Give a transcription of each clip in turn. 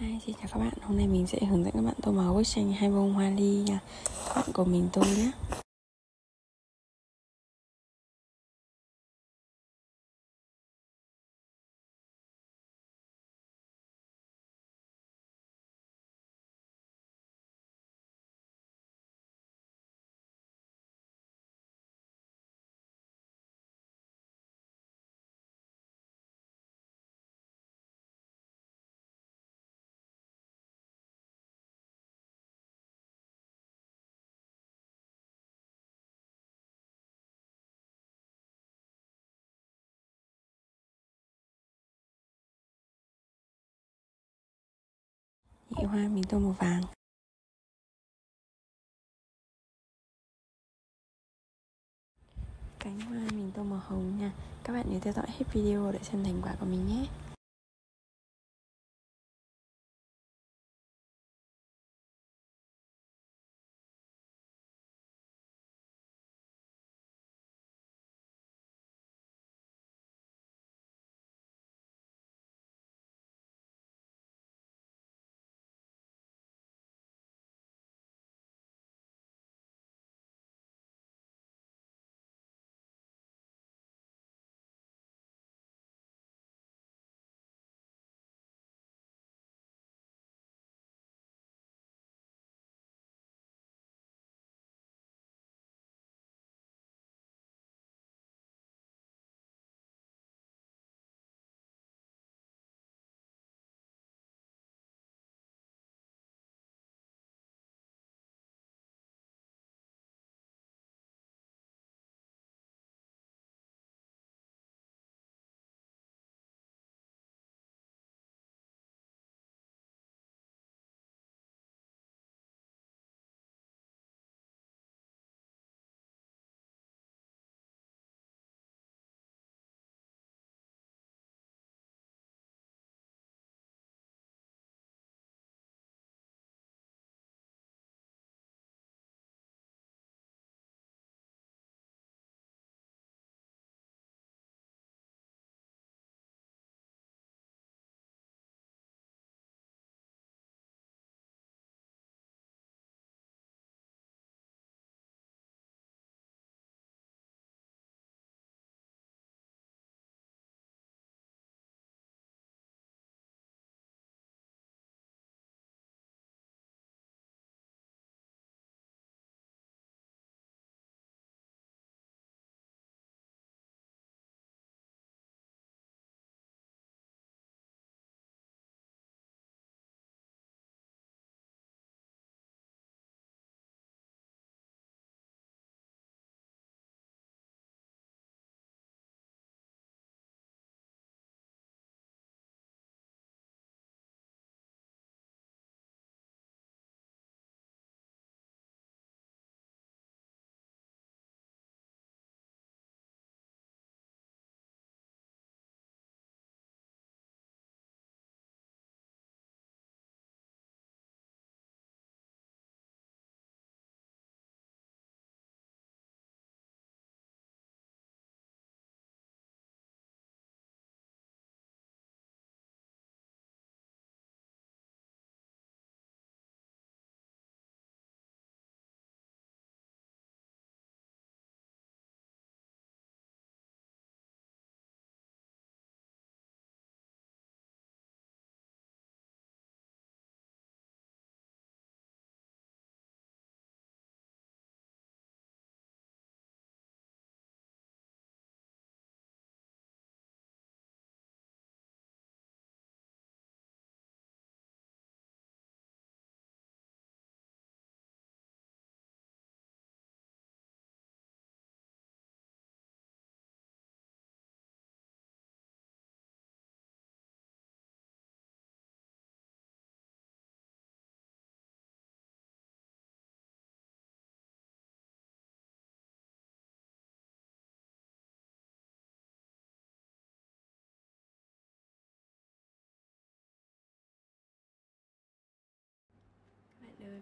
Hi, xin chào các bạn. Hôm nay mình sẽ hướng dẫn các bạn tô màu bức tranh hai bông hoa ly nha. Các bạn của mình tô nhé. Nhị hoa, mình tô màu vàng. Cánh hoa, mình tô màu hồng nha. Các bạn nhớ theo dõi hết video để xem thành quả của mình nhé.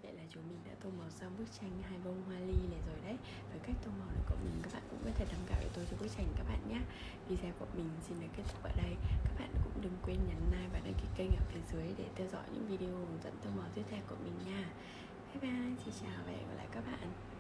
Vậy là chúng mình đã tô màu xong bức tranh hai bông hoa ly này rồi đấy. Với cách tô màu này của mình, các bạn cũng có thể tham khảo để tô cho bức tranh các bạn nhé. Video của mình xin được kết thúc ở đây? Các bạn cũng đừng quên nhấn like và đăng ký kênh ở phía dưới để theo dõi những video hướng dẫn tô màu tiếp theo của mình nha. Bye bye, xin chào và hẹn gặp lại các bạn.